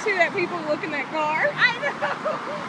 see that people looking at that car? I know.